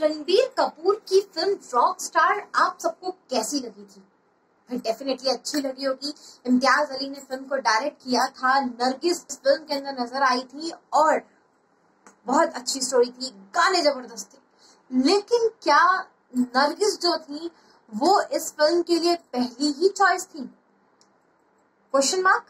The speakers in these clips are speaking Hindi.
रणबीर कपूर की फ़िल्म रॉक स्टार आप सबको कैसी लगी थी? डेफिनेटली अच्छी लगी होगी। इम्तियाज़ अली ने फ़िल्म को डायरेक्ट किया था। नरगिस फ़िल्म के अंदर नज़र आई थी और बहुत अच्छी स्टोरी थी। गाने ज़बरदस्त थे। लेकिन क्या नरगिस जो थी, वो इस फ़िल्म के लिए पहली ही चॉइस थी? क्वेश्चन मार्क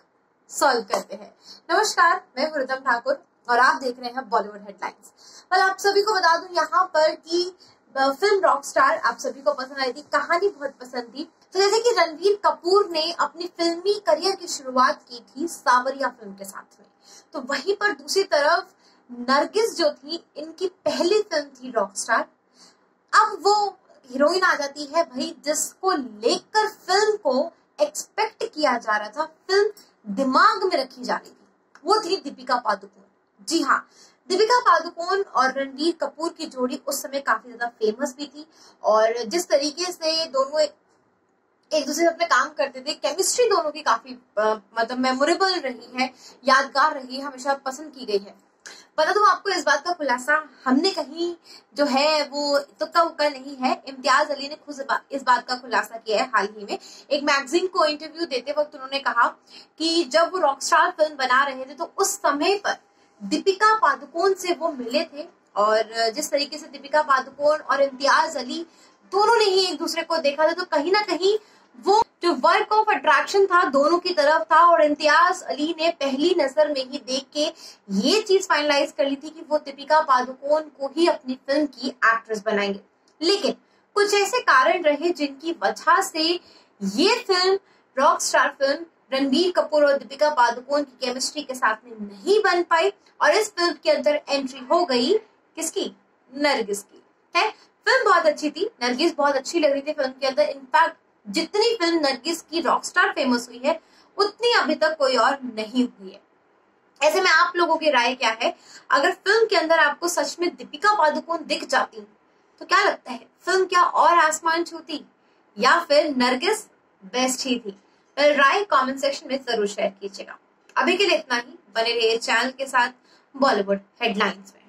सॉल्व करते हैं। नमस्कार, मैं गुरुतम ठाकुर। और आप देख रहे हैं बॉलीवुड हेडलाइंस well, आप सभी को बता दूँ यहाँ पर कि फ़िल्म रॉक स्टार आप सभी को पसंद आई थी कहानी बहुत पसंद थी। तो जैसे कि रणवीर कपूर ने अपनी फिल्मी करियर की शुरुआत की थी सावरिया फ़िल्म के साथ में। तो वहीं पर दूसरी तरफ़ नरगिस जो थी इनकी पहली फ़िल्म थी रॉक स्टार अब वो हीरोइन आ जाती है भाई जिसको लेकर फ़िल्म को एक्सपेक्ट किया जा रहा था फ़िल्म दिमाग में रखी जा रही थी। वो थी दीपिका पादुकोण। जी हाँ दीपिका पादुकोण और रणवीर कपूर की जोड़ी उस समय काफ़ी ज़्यादा फ़ेमस भी थी और जिस तरीके से दोनों एक दूसरे से अपने काम करते थे केमिस्ट्री दोनों की काफ़ी मतलब मेमोरेबल रही है, यादगार रही है, हमेशा पसंद की गई है। पता तो आपको इस बात का खुलासा हमने कहीं जो है वो तुक्का उक्का नहीं है, इम्तियाज़ अली ने खुद इस बात का खुलासा किया है हाल ही में। एक मैगजीन को इंटरव्यू देते वक्त उन्होंने कहा कि जब वो रॉकस्टार फ़िल्म बना रहे थे तो उस समय पर दीपिका पादुकोण से वो मिले थे और जिस तरीके से दीपिका पादुकोण और इम्तियाज़ अली दोनों ने ही एक दूसरे को देखा था तो कहीं ना कहीं वो जो वर्क ऑफ़ अट्रैक्शन था दोनों की तरफ़ था और इम्तियाज़ अली ने पहली नज़र में ही देख के ये चीज़ फाइनलाइज कर ली थी कि वो दीपिका पादुकोण को ही अपनी फ़िल्म की एक्ट्रेस बनाएँगे। लेकिन कुछ ऐसे कारण रहे जिनकी वजह से ये film rock star film Ranbir Kapoor और दीपिका पादुकोण की केमिस्ट्री के साथ में नहीं बन पाई और इस फ़िल्म के अंदर एंट्री हो गई किसकी? नरगिस की। है? फ़िल्म बहुत अच्छी थी। नरगिस बहुत अच्छी लग रही थी फ़िल्म के अंदर। इनफैक्ट जितनी फ़िल्म नरगिस की रॉकस्टार फ़ेमस हुई है, उतनी अभी तक कोई और नहीं हुई है। ऐसे में आप लोगों की राय क्या है? अगर फ़िल्म के अंदर आपको सच में दीपिका पादुकोण दिख जाती तो क्या लगता है? फ़िल्म क्या और आसमान छूती या फिर नरगिस बेस्ट ही थी? राय कमेंट सेक्शन में ज़रूर शेयर कीजिएगा। अभी के लिए इतना ही। बने रहिए चैनल के साथ बॉलीवुड हेडलाइंस में।